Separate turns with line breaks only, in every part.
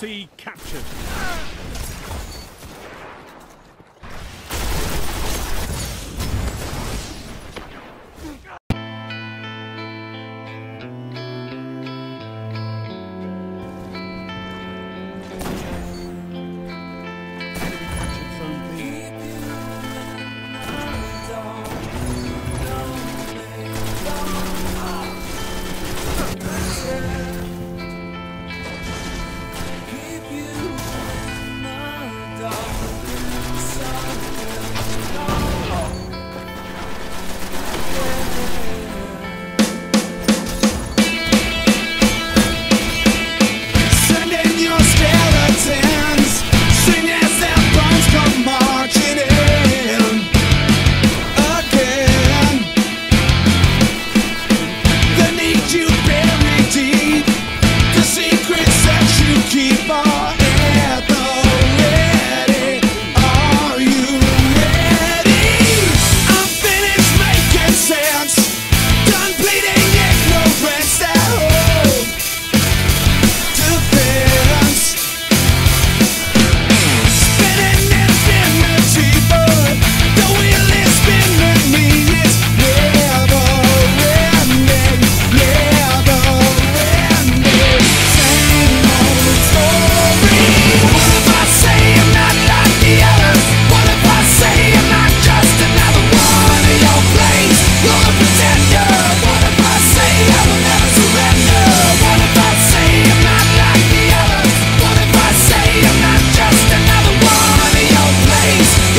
C captured.
You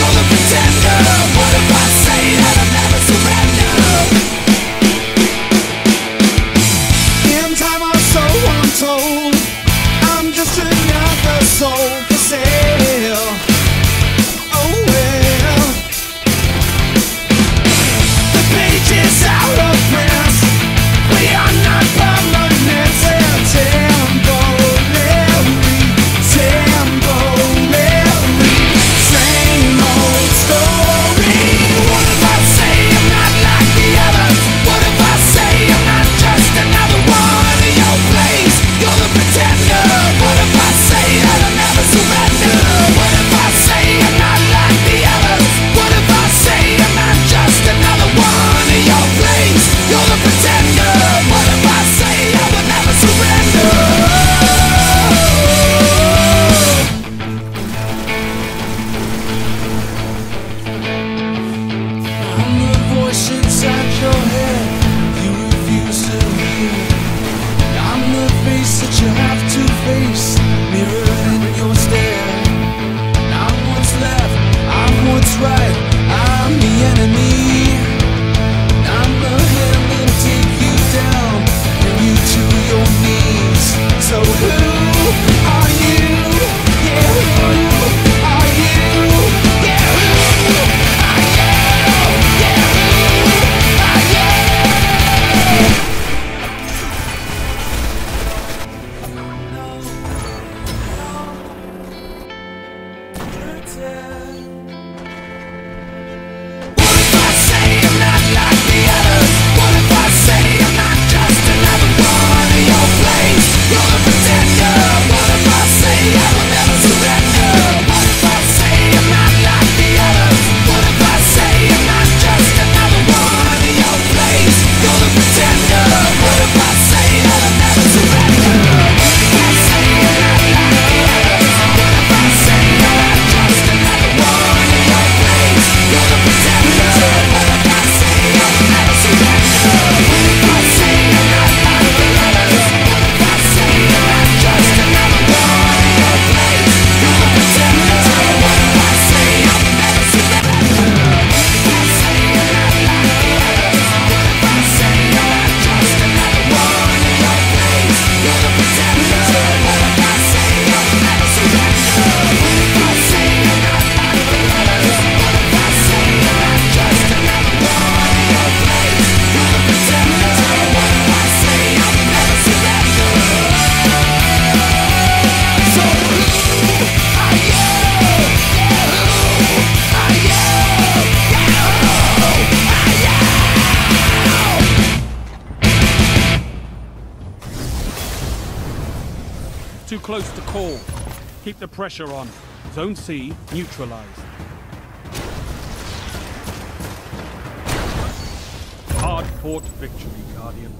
You're the pretender. shine.
Close to call. Keep the pressure on. Zone C neutralized. Hard fought victory, Guardian.